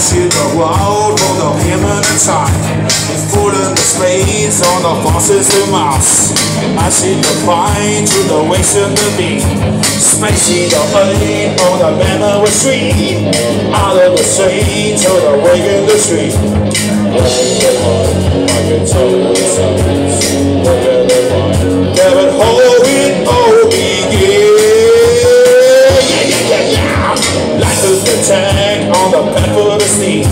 See the world for the human time. Full in the spades on the forces of Mars. I see the fight to the waste of the beat. Spacey the pain on the of street. Out of the street to the wake in the street. David Hogan. Life is the tag on the back of.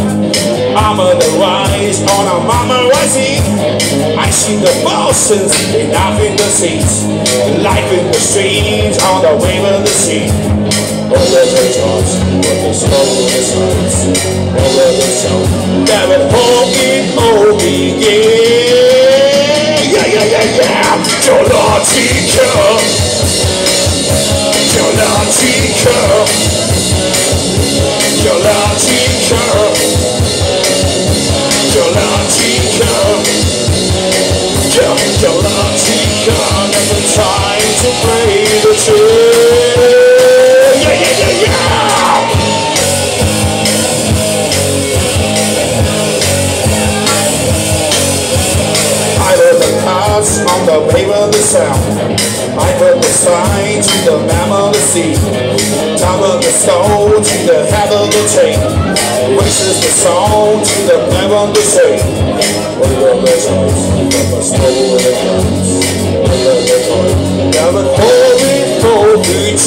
I'm on the rise on a mama rising. I see the Boston's enough in the seats. Life in the streets on the wave of the sea. Over the tops, with the smoke in the sides. Over the sun. David Hogan, oh, yeah. Yeah, yeah, yeah, yeah. Galactica. Galactica. Galactica. Ge- Galactica. Never time to play the yeah. I on of the sound. I heard the sign to the of the sea. Of the stone to the of the. Races the song to the the sea. The never stole a glance in the decoy. Now the holy.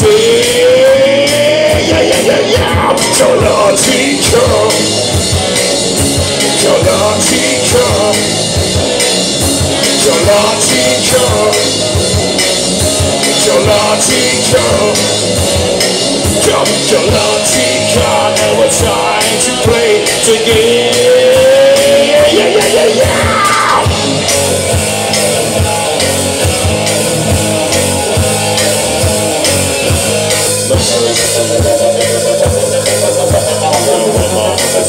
Yeah, yeah, yeah, yeah. Your Lord teacher. Your Lord teacher. Your Lord teacher. Your to play together. There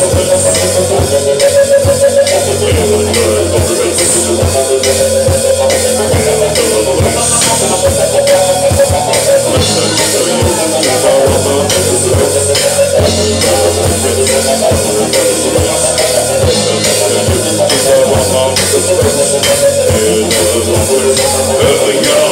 goes you go.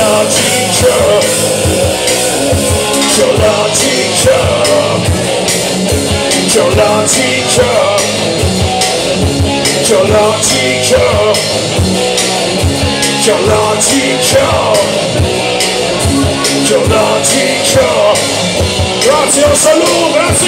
love teacher. Your love teacher. Your love teacher. Your love Grazie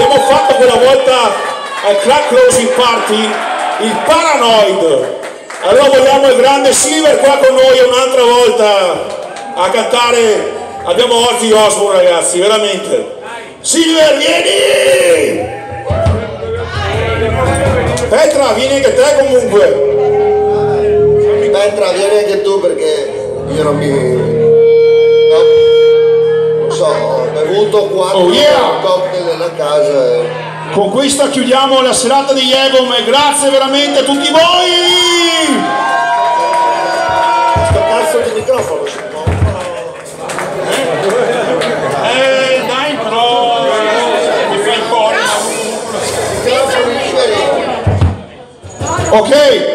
abbiamo fatto quella volta al Crack Closing Party il Paranoid. Allora vogliamo il grande Silver qua con noi un'altra volta a cantare. Abbiamo Ozzy Osbourne ragazzi, veramente. Silver, vieni! Petra, vieni anche te comunque. Petra, vieni anche tu perché io non mi... no, non so, ho bevuto quattro Oh, yeah! Nella casa. Con questa chiudiamo la serata di Evom e grazie veramente a tutti voi! Sto cazzo di microfono si può... Eh dai però mi fai il cuore. Microfono di Ok,